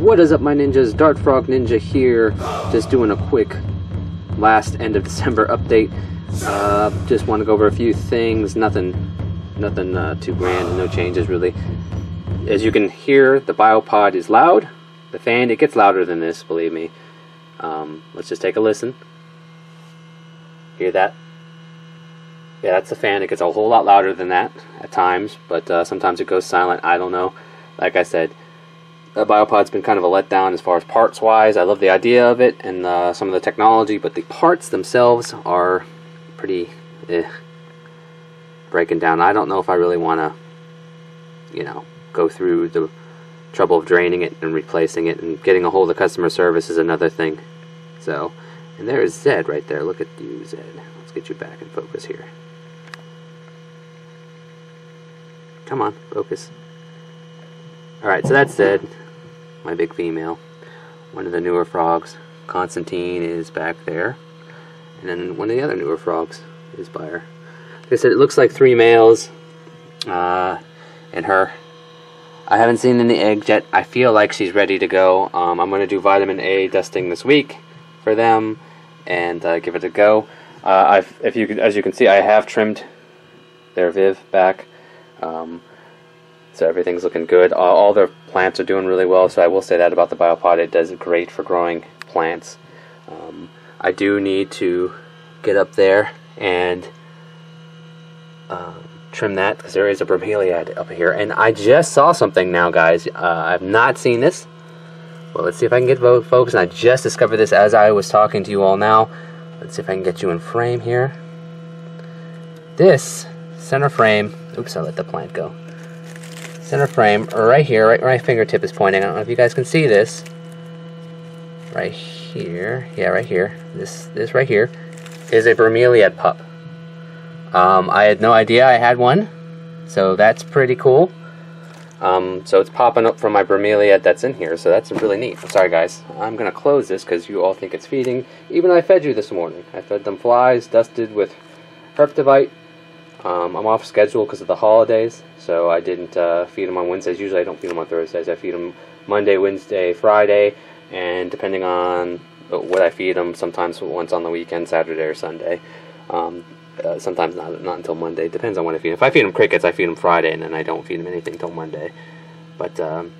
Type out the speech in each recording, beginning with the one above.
What is up my ninjas, Dart Frog Ninja here, just doing a quick last end of December update. Uh, just want to go over a few things, nothing nothing uh, too grand, no changes really. As you can hear, the biopod is loud. The fan, it gets louder than this, believe me. Um, let's just take a listen. Hear that? Yeah, that's the fan. It gets a whole lot louder than that at times, but uh, sometimes it goes silent. I don't know. Like I said, the biopod's been kind of a letdown as far as parts wise. I love the idea of it and uh, some of the technology, but the parts themselves are pretty eh, breaking down. I don't know if I really want to, you know, go through the trouble of draining it and replacing it and getting a hold of customer service is another thing. So, and there is Zed right there. Look at you, Zed. Let's get you back in focus here. Come on, focus. Alright, so that's Zed, my big female. One of the newer frogs. Constantine is back there. And then one of the other newer frogs is by her. Like I said, it looks like three males uh, and her. I haven't seen any eggs yet. I feel like she's ready to go. Um, I'm going to do vitamin A dusting this week for them and uh, give it a go. Uh, I've, if you as you can see, I have trimmed their Viv back. Um, so everything's looking good. All, all their plants are doing really well, so I will say that about the biopod. It does great for growing plants. Um, I do need to get up there and um, trim that because there is a bromeliad up here. And I just saw something now, guys. Uh, I've not seen this. Well, let's see if I can get focus. And I just discovered this as I was talking to you all now. Let's see if I can get you in frame here. This center frame. Oops, I let the plant go center frame right here, right where my fingertip is pointing. I don't know if you guys can see this. Right here, yeah, right here. This, this right here is a bromeliad pup. Um, I had no idea I had one, so that's pretty cool. Um, so it's popping up from my bromeliad that's in here, so that's really neat. Sorry guys, I'm gonna close this because you all think it's feeding. Even I fed you this morning. I fed them flies dusted with Herptivite. Um, I'm off schedule because of the holidays, so I didn't uh, feed them on Wednesdays. Usually I don't feed them on Thursdays. I feed them Monday, Wednesday, Friday, and depending on what I feed them, sometimes once on the weekend, Saturday or Sunday. Um, uh, sometimes not not until Monday. Depends on when I feed them. If I feed them crickets, I feed them Friday, and then I don't feed them anything till Monday. But um,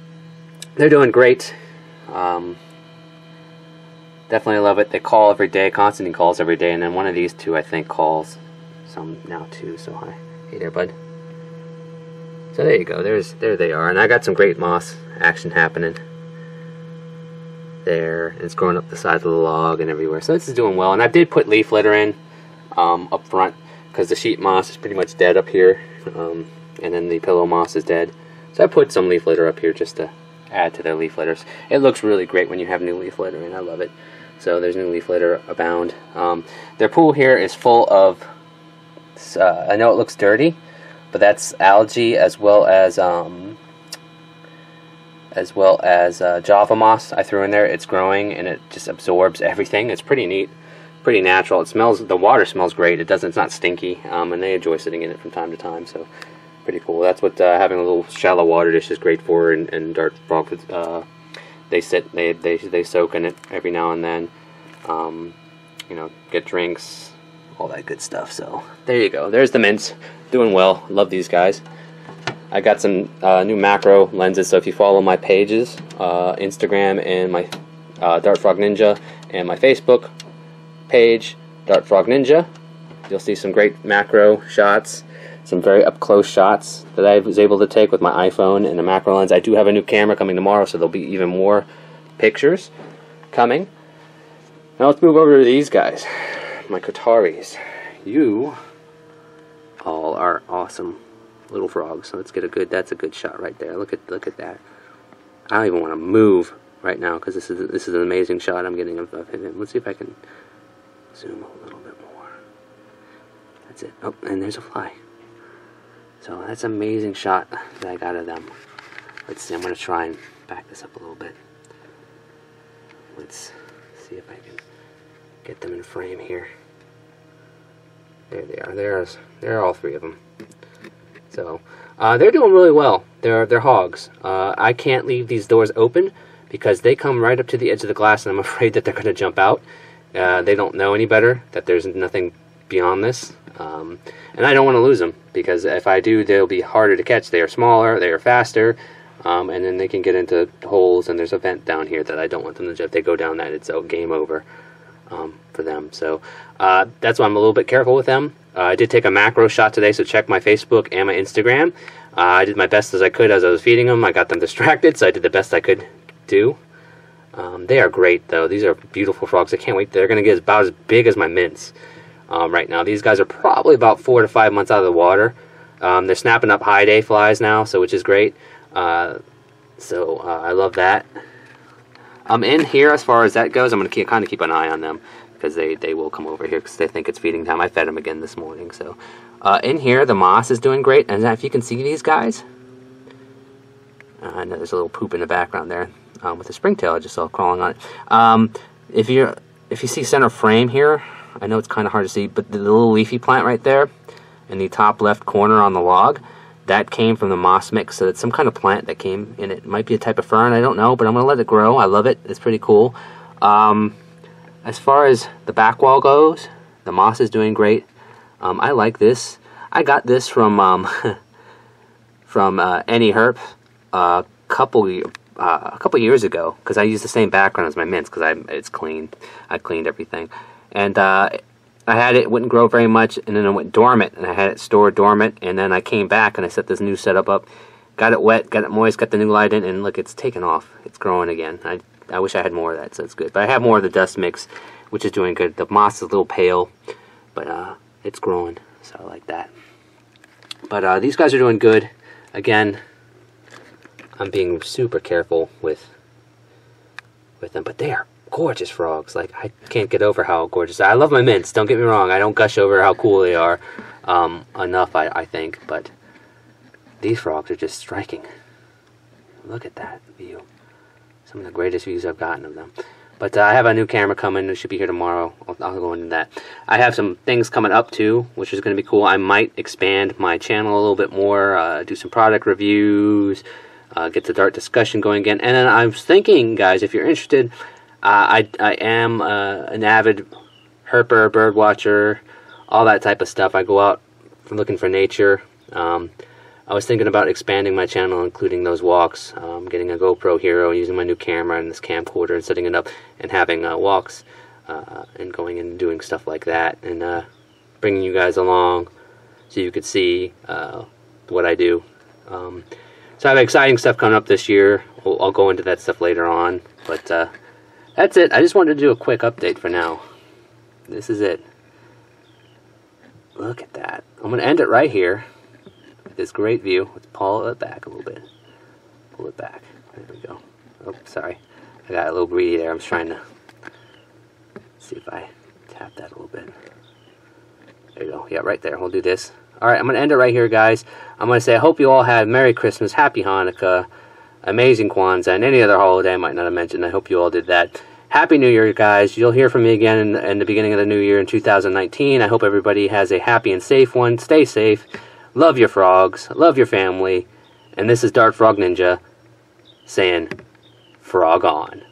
they're doing great. Um, definitely love it. They call every day. Constantine calls every day, and then one of these two, I think, calls some now too. So hi, hey there, bud. So there you go. There's there they are, and I got some great moss action happening there. And it's growing up the side of the log and everywhere. So this is doing well. And I did put leaf litter in um, up front because the sheet moss is pretty much dead up here, um, and then the pillow moss is dead. So I put some leaf litter up here just to add to their leaf litters. It looks really great when you have new leaf litter, and I love it. So there's new leaf litter abound. Um, their pool here is full of. Uh, I know it looks dirty, but that's algae as well as um, as well as uh, java moss I threw in there. It's growing and it just absorbs everything. It's pretty neat, pretty natural. It smells. The water smells great. It doesn't. It's not stinky, um, and they enjoy sitting in it from time to time. So pretty cool. That's what uh, having a little shallow water dish is great for. And, and dart frog, uh, they sit, they they they soak in it every now and then. Um, you know, get drinks, all that good stuff. So there you go. There's the mints. Doing well. Love these guys. I got some uh, new macro lenses, so if you follow my pages, uh, Instagram and my uh, Dart Frog Ninja, and my Facebook page, Dart Frog Ninja, you'll see some great macro shots, some very up close shots that I was able to take with my iPhone and a macro lens. I do have a new camera coming tomorrow, so there'll be even more pictures coming. Now let's move over to these guys, my Koetaris. You all are awesome little frogs. So let's get a good. That's a good shot right there. Look at look at that. I don't even want to move right now because this is this is an amazing shot I'm getting of, of him. Let's see if I can zoom a little bit more. That's it. Oh, and there's a fly. So that's an amazing shot that I got of them. Let's see. I'm gonna try and back this up a little bit. Let's see if I can get them in frame here. There they are. There's there are all three of them. So uh, they're doing really well. They're they're hogs. Uh, I can't leave these doors open because they come right up to the edge of the glass, and I'm afraid that they're going to jump out. Uh, they don't know any better that there's nothing beyond this, um, and I don't want to lose them because if I do, they'll be harder to catch. They are smaller, they are faster, um, and then they can get into holes. And there's a vent down here that I don't want them to. If they go down that, it's a game over um, for them. So uh, that's why I'm a little bit careful with them. Uh, I did take a macro shot today, so check my Facebook and my Instagram. Uh, I did my best as I could as I was feeding them. I got them distracted, so I did the best I could do. Um, they are great, though. These are beautiful frogs. I can't wait. They're going to get about as big as my mints um, right now. These guys are probably about four to five months out of the water. Um, they're snapping up hydei flies now, so which is great. Uh, so uh, I love that. I'm in here as far as that goes. I'm going to kind of keep an eye on them because they, they will come over here because they think it's feeding time. I fed them again this morning. So uh, in here, the moss is doing great. And if you can see these guys, uh, I know there's a little poop in the background there um, with the springtail I just saw crawling on it. Um, if you if you see center frame here, I know it's kind of hard to see, but the little leafy plant right there in the top left corner on the log, that came from the moss mix. So it's some kind of plant that came in it. might be a type of fern, I don't know, but I'm going to let it grow. I love it. It's pretty cool. Um, as far as the back wall goes, the moss is doing great. Um, I like this. I got this from um, from uh, Herp a couple uh, a couple years ago because I used the same background as my mints because I it's cleaned. I cleaned everything, and uh, I had it, it wouldn't grow very much, and then it went dormant, and I had it stored dormant, and then I came back and I set this new setup up, got it wet, got it moist, got the new light in, and look, it's taken off. It's growing again. I I wish I had more of that, so it's good. But I have more of the dust mix, which is doing good. The moss is a little pale, but uh, it's growing, so I like that. But uh, these guys are doing good. Again, I'm being super careful with with them, but they are gorgeous frogs. Like I can't get over how gorgeous. I love my mints. Don't get me wrong. I don't gush over how cool they are um, enough. I, I think, but these frogs are just striking. Look at that view some of the greatest views I've gotten of them. But uh, I have a new camera coming. It should be here tomorrow. I'll, I'll, go into that. I have some things coming up too, which is going to be cool. I might expand my channel a little bit more, uh, do some product reviews, uh, get the dart discussion going again. And then I was thinking, guys, if you're interested, uh, I, I am uh, an avid herper, bird watcher, all that type of stuff. I go out looking for nature. Um, I was thinking about expanding my channel, including those walks, um, getting a GoPro Hero, using my new camera and this camcorder, and setting it up, and having uh, walks, uh, and going and doing stuff like that, and uh, bringing you guys along so you could see uh, what I do. Um, so I have exciting stuff coming up this year. I'll, I'll go into that stuff later on, but uh, that's it. I just wanted to do a quick update for now. This is it. Look at that. I'm going to end it right here this great view. Let's pull it back a little bit. Pull it back. There we go. Oh, sorry. I got a little greedy there. I'm just trying to see if I tap that a little bit. There you go. Yeah, right there. We'll do this. Alright, I'm going to end it right here, guys. I'm going to say I hope you all had Merry Christmas, Happy Hanukkah, Amazing Kwanzaa, and any other holiday I might not have mentioned. I hope you all did that. Happy New Year, guys. You'll hear from me again in, in the beginning of the new year in 2019. I hope everybody has a happy and safe one. Stay safe. Love your frogs. Love your family. And this is Dart Frog Ninja saying, Frog on.